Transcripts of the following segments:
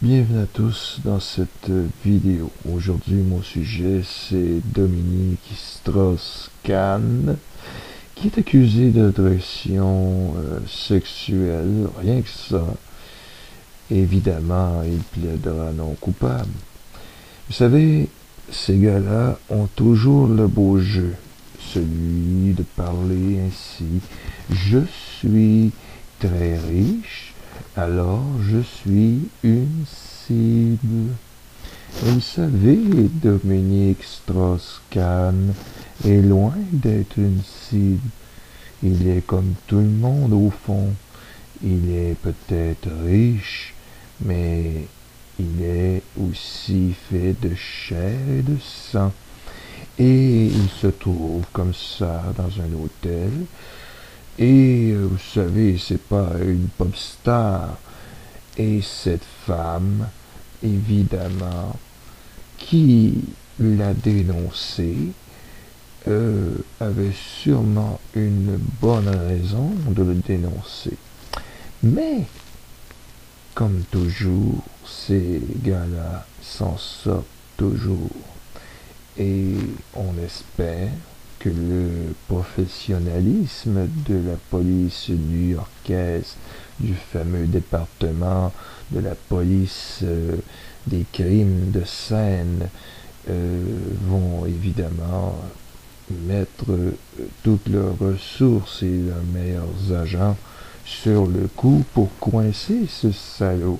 Bienvenue à tous dans cette vidéo. Aujourd'hui, mon sujet, c'est Dominique Strauss-Kahn, qui est accusé d'agression euh, sexuelle, rien que ça. Évidemment, il plaidera non coupable. Vous savez, ces gars-là ont toujours le beau jeu, celui de parler ainsi. Je suis très riche, alors je suis une cible. Vous savez, Dominique Strauss-Kahn est loin d'être une cible. Il est comme tout le monde au fond. Il est peut-être riche, mais il est aussi fait de chair et de sang. Et il se trouve comme ça dans un hôtel et vous savez, c'est pas une pop star. Et cette femme, évidemment, qui l'a dénoncé, euh, avait sûrement une bonne raison de le dénoncer. Mais, comme toujours, ces gars-là s'en sortent toujours. Et on espère que le professionnalisme de la police new-yorkaise, du fameux département de la police euh, des crimes de scène, euh, vont évidemment mettre euh, toutes leurs ressources et leurs meilleurs agents sur le coup pour coincer ce salaud.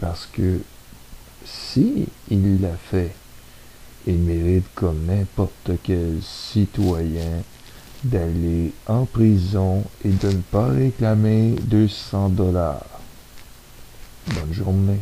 Parce que si il l'a fait, il mérite comme n'importe quel citoyen d'aller en prison et de ne pas réclamer 200 dollars. Bonne journée.